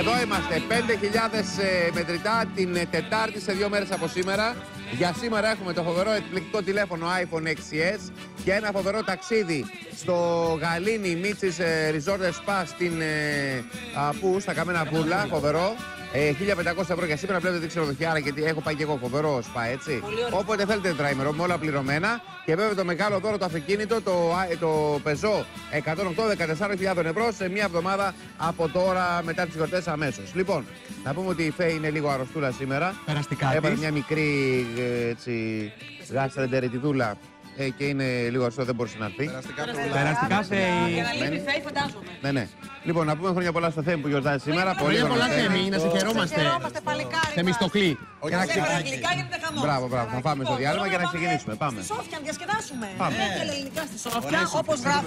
είμαστε. 5.000 ε, μετρητά την ε, Τετάρτη σε δύο μέρες από σήμερα. Για σήμερα έχουμε το φοβερό εκπληκτικό τηλέφωνο iPhone 6s και ένα φοβερό ταξίδι στο Γαλήνι Μίτσις ε, Resort Spa στην, ε, α, που, στα Καμένα Πούρλα, φοβερό. Ε, 1500 ευρώ για σήμερα βλέπετε την ξενοδοχεία, γιατί έχω πάει και εγώ φοβερό σπα, έτσι. Όποτε θέλετε τετραήμερο, με όλα πληρωμένα. Και βέβαια το μεγάλο δώρο, το αυτοκίνητο, το, α- το Peugeot 108 14.000 ευρώ σε μία εβδομάδα από τώρα μετά τις γιορτές αμέσως. Λοιπόν, να πούμε ότι η Φέη είναι λίγο αρρωστούλα σήμερα. Περαστικά Έβαλε της. μια μικρή ε, έτσι, γαστρεντεριτιδούλα ε, και είναι λίγο αρρωστό, δεν μπορούσε να έρθει. Περαστικά σε. Για να λείπει φέη, φαντάζομαι. Ναι, ναι. Λοιπόν, να πούμε χρόνια πολλά στο Θέμη που γιορτάζει σήμερα. Πολύ Χρόνια πολλά, Θέμη. Θέμη, να σε χαιρόμαστε. Χαιρόμαστε, παλικάρι. Σε μιστοκλή. Και να Σε ξεκινήσουμε. αγγλικά γίνεται χαμός. Μπράβο, μπράβο. Θα φάμε στο διάλειμμα και να ξεκινήσουμε. Πάμε. Στη Σόφια να διασκεδάσουμε. Πάμε. Ναι, και ελληνικά στη Σόφια, όπως γράφει.